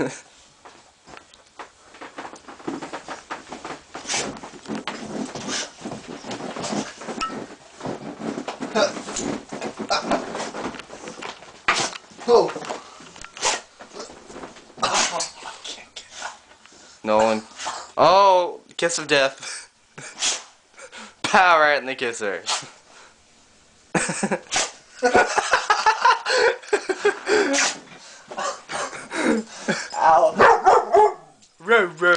Oh. Nolan. Oh, kiss of death. Pow right in the kisser. Ow. row, row.